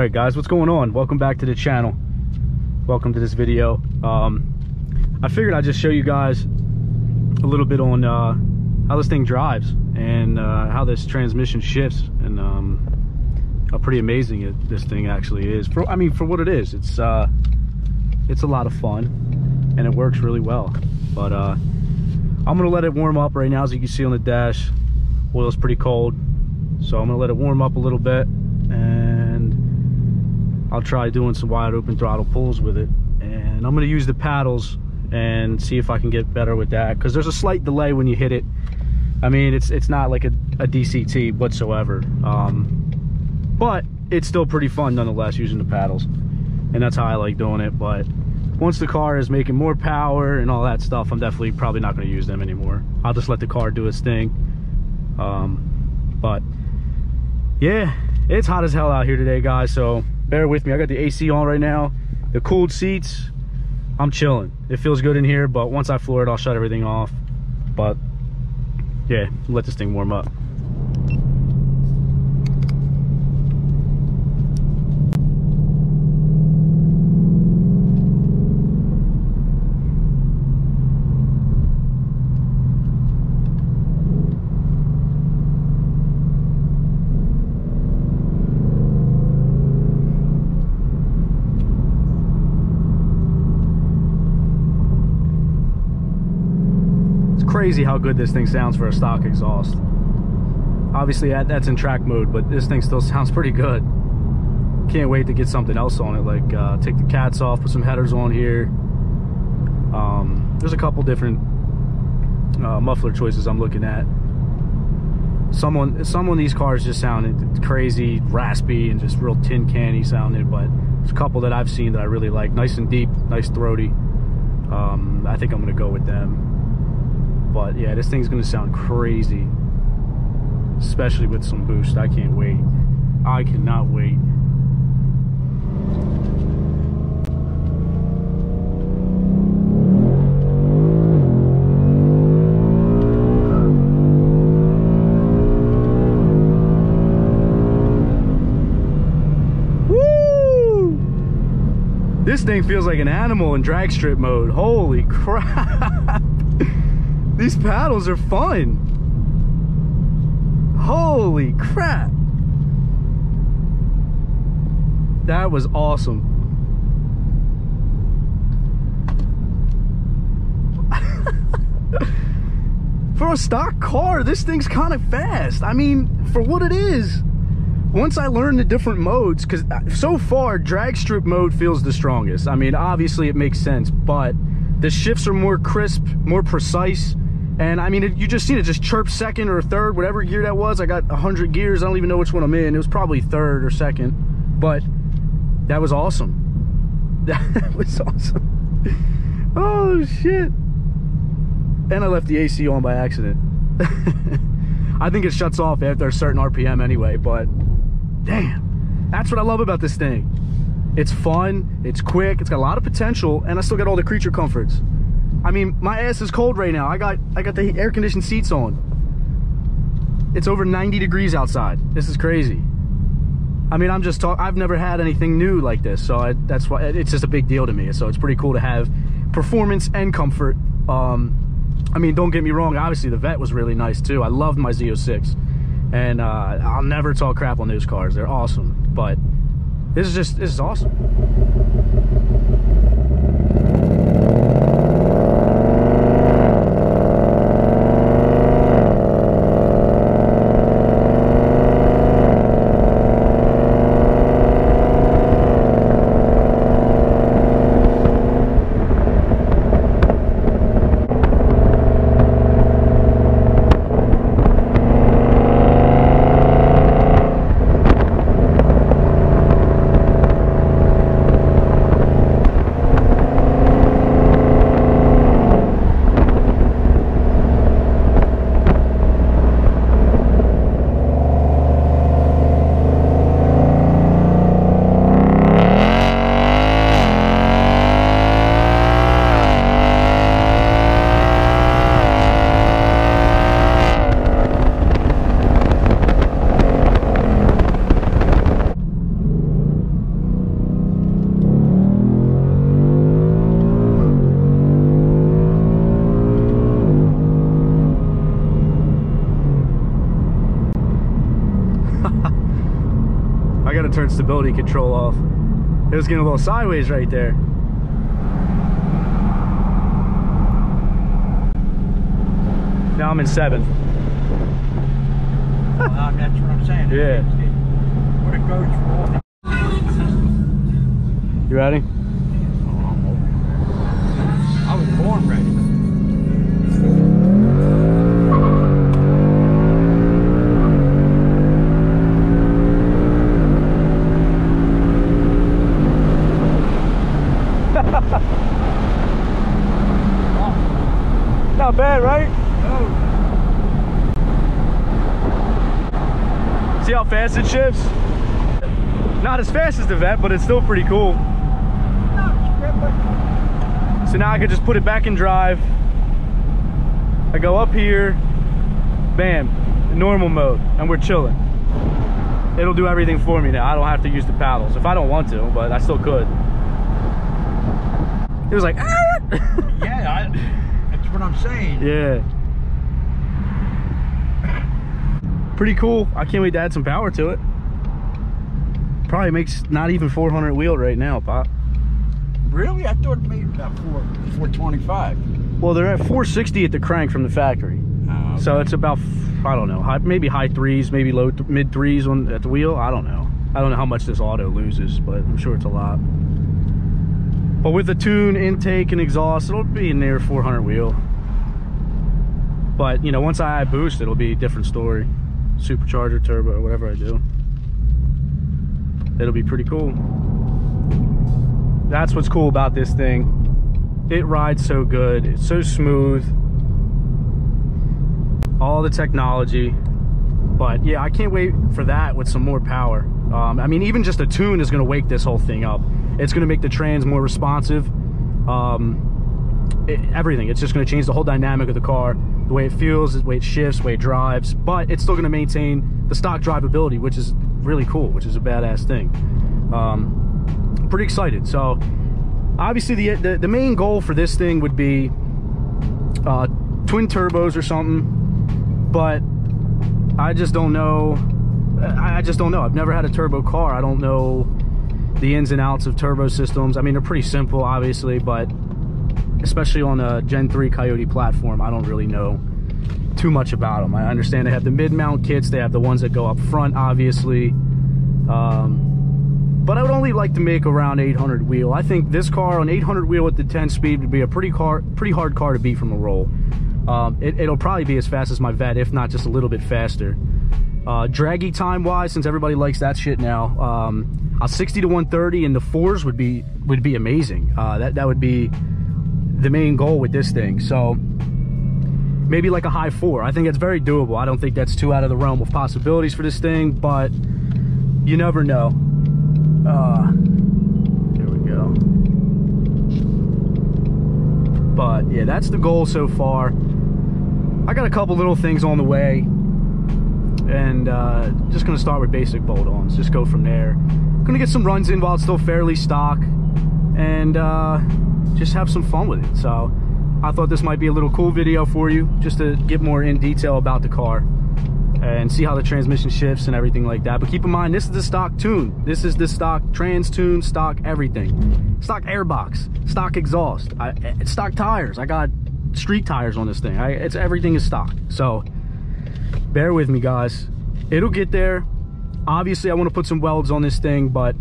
right guys what's going on? Welcome back to the channel. Welcome to this video. Um i figured i'd just show you guys a little bit on uh how this thing drives and uh how this transmission shifts and um how pretty amazing it, this thing actually is. For i mean for what it is it's uh it's a lot of fun and it works really well. But uh i'm gonna let it warm up right now. As you can see on the dash oil's pretty cold. So i'm gonna let it warm up a little bit and I'll try doing some wide open throttle pulls with it. And I'm gonna use the paddles and see if I can get better with that because there's a slight delay when you hit it. I mean it's it's not like a, a DCT whatsoever um, but it's still pretty fun nonetheless using the paddles. And that's how I like doing it but once the car is making more power and all that stuff I'm definitely probably not to use them anymore. I'll just let the car do its thing. Um, but yeah it's hot as hell out here today guys so bear with me i got the ac on right now. The cooled seats i'm chilling. It feels good in here but once i floor it i'll shut everything off. But yeah let this thing warm up crazy how good this thing sounds for a stock exhaust. Obviously that's in track mode, but this thing still sounds pretty good. Can't wait to get something else on it, like uh, take the cats off, put some headers on here. Um, there's a couple different uh, muffler choices I'm looking at. Someone, some of these cars just sounded crazy, raspy, and just real tin canny sounded, but there's a couple that I've seen that I really like. Nice and deep, nice throaty. Um, I think I'm gonna go with them. But yeah, this thing's gonna sound crazy. Especially with some boost. I can't wait. I cannot wait. Woo! This thing feels like an animal in drag strip mode. Holy crap! These paddles are fun. Holy crap. That was awesome. for a stock car, this thing's kind of fast. I mean, for what it is. Once I learned the different modes, because uh, so far, drag strip mode feels the strongest. I mean, obviously it makes sense, but the shifts are more crisp, more precise. And I mean, it, you just seen it just chirp second or third, whatever gear that was. I got 100 gears. I don't even know which one I'm in. It was probably third or second. But that was awesome. That was awesome. Oh, shit. And I left the AC on by accident. I think it shuts off after a certain RPM anyway, but damn. That's what I love about this thing. It's fun, it's quick, it's got a lot of potential, and I still got all the creature comforts. I mean, my ass is cold right now. I got I got the air conditioned seats on. It's over 90 degrees outside. This is crazy. I mean, I'm just talk. I've never had anything new like this, so I, that's why it's just a big deal to me. So it's pretty cool to have performance and comfort. Um, I mean, don't get me wrong. Obviously, the Vette was really nice too. I loved my Z06, and uh, I'll never talk crap on those cars. They're awesome. But this is just this is awesome. Turn stability control off. It was getting a little sideways right there. Now I'm in seven. Well, that's what I'm saying. Yeah. What it goes for. You ready? I was born ready. Not bad, right? See how fast it shifts? Not as fast as the Vette, but it's still pretty cool. So now I can just put it back in drive. I go up here, bam, normal mode, and we're chilling. It'll do everything for me now. I don't have to use the paddles if I don't want to, but I still could. It was like, "Ah!" Yeah, I, that's what I'm saying. yeah. Pretty cool. I can't wait to add some power to it. Probably makes not even 400 wheel right now, Pop. Really? I thought it made about four, 425. Well, they're at 460 at the crank from the factory. Uh, So it's about, I don't know, high, maybe high threes, maybe low, th mid threes on at the wheel. I don't know. I don't know how much this auto loses, but I'm sure it's a lot. But with the tune, intake, and exhaust, it'll be near 400 wheel. But you know, once I boost, it'll be a different story. Supercharger, turbo, whatever I do. It'll be pretty cool. That's what's cool about this thing. It rides so good. It's so smooth all the technology. But yeah, I can't wait for that with some more power. Um, I mean, even just a tune is going to wake this whole thing up. It's going to make the trans more responsive. Um, it, everything. It's just going to change the whole dynamic of the car, the way it feels, the way it shifts, the way it drives. But it's still going to maintain the stock drivability, which is really cool, which is a badass thing. Um, pretty excited. So obviously, the, the the main goal for this thing would be uh, twin turbos or something but I just don't know. I just don't know. I've never had a turbo car. I don't know the ins and outs of turbo systems. I mean, they're pretty simple, obviously, but especially on a Gen 3 Coyote platform, I don't really know too much about them. I understand they have the mid-mount kits. They have the ones that go up front, obviously. Um, but I would only like to make around 800 wheel. I think this car on 800 wheel with the 10 speed would be a pretty car, pretty hard car to beat from a roll. Um, it, will probably be as fast as my vette, if not just a little bit faster. Uh, Dragy time wise, since everybody likes that shit now, um, a 60 to 130 in the fours would be would be amazing. Uh, that that would be the main goal with this thing. So maybe like a high four. I think it's very doable. I don't think that's too out of the realm of possibilities for this thing, but you never know. Uh, here we go. But yeah, that's the goal so far. I got a couple little things on the way. And uh, just gonna start with basic bolt-ons. Just go from there. Gonna get some runs in while it's still fairly stock. And uh, just have some fun with it. So I thought this might be a little cool video for you. Just to get more in detail about the car. And see how the transmission shifts and everything like that. But keep in mind, this is the stock tune. This is the stock trans tune, stock everything. Stock airbox, stock exhaust, I, stock tires. I got street tires on this thing. I, it's everything is stock. So bear with me, guys. It'll get there. Obviously, I want to put some welds on this thing, but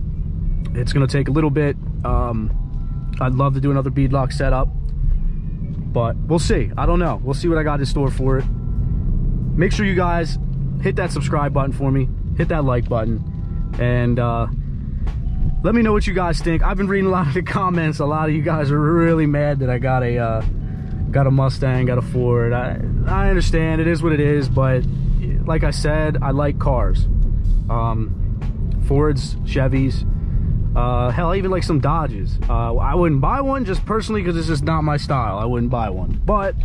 it's going to take a little bit. Um, I'd love to do another beadlock setup, but we'll see. I don't know. We'll see what I got in store for it. Make sure you guys hit that subscribe button for me. Hit that like button. And uh, let me know what you guys think. I've been reading a lot of the comments. A lot of you guys are really mad that I got a uh, got a Mustang, got a Ford. I I understand it is what it is, but like I said, I like cars. Um, Fords, Chevys, uh, hell, even like some Dodges. Uh, I wouldn't buy one just personally because it's just not my style. I wouldn't buy one, but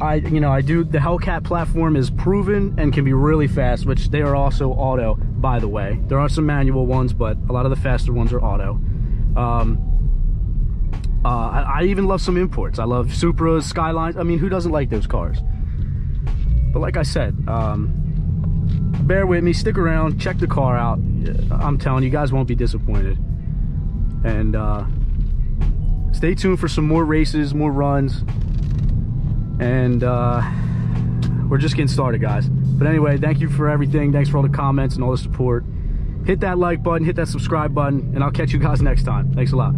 I, you know, I do. The Hellcat platform is proven and can be really fast, which they are also auto, by the way. There are some manual ones, but a lot of the faster ones are auto. Um, uh, I, I even love some imports. I love Supras, Skylines. I mean, who doesn't like those cars? But like I said, um, bear with me, stick around, check the car out, I'm telling you guys won't be disappointed. And uh, stay tuned for some more races, more runs. And uh, we're just getting started, guys. But anyway, thank you for everything. Thanks for all the comments and all the support. Hit that like button, hit that subscribe button, and I'll catch you guys next time. Thanks a lot.